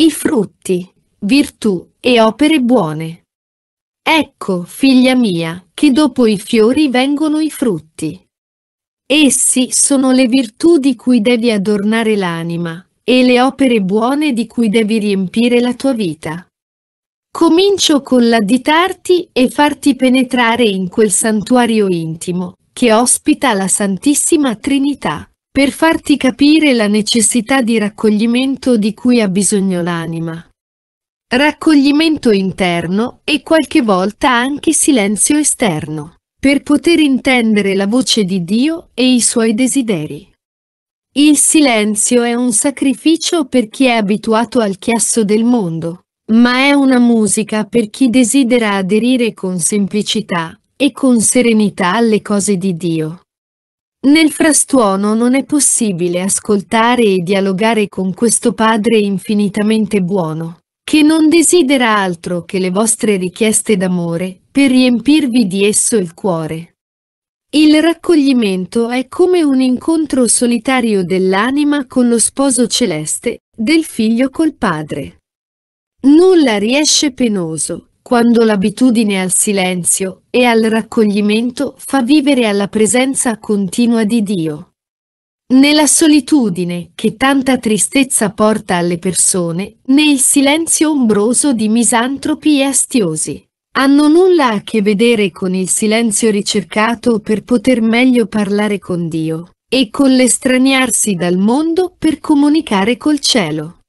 i frutti, virtù e opere buone. Ecco, figlia mia, che dopo i fiori vengono i frutti. Essi sono le virtù di cui devi adornare l'anima e le opere buone di cui devi riempire la tua vita. Comincio con l'additarti e farti penetrare in quel santuario intimo che ospita la Santissima Trinità, per farti capire la necessità di raccoglimento di cui ha bisogno l'anima. Raccoglimento interno e qualche volta anche silenzio esterno, per poter intendere la voce di Dio e i suoi desideri. Il silenzio è un sacrificio per chi è abituato al chiasso del mondo, ma è una musica per chi desidera aderire con semplicità e con serenità alle cose di Dio. Nel frastuono non è possibile ascoltare e dialogare con questo Padre infinitamente buono, che non desidera altro che le vostre richieste d'amore per riempirvi di esso il cuore. Il raccoglimento è come un incontro solitario dell'anima con lo sposo celeste, del figlio col padre. Nulla riesce penoso, quando l'abitudine al silenzio e al raccoglimento fa vivere alla presenza continua di Dio. Nella solitudine che tanta tristezza porta alle persone, nel silenzio ombroso di misantropi e astiosi, hanno nulla a che vedere con il silenzio ricercato per poter meglio parlare con Dio e con l'estraniarsi dal mondo per comunicare col cielo.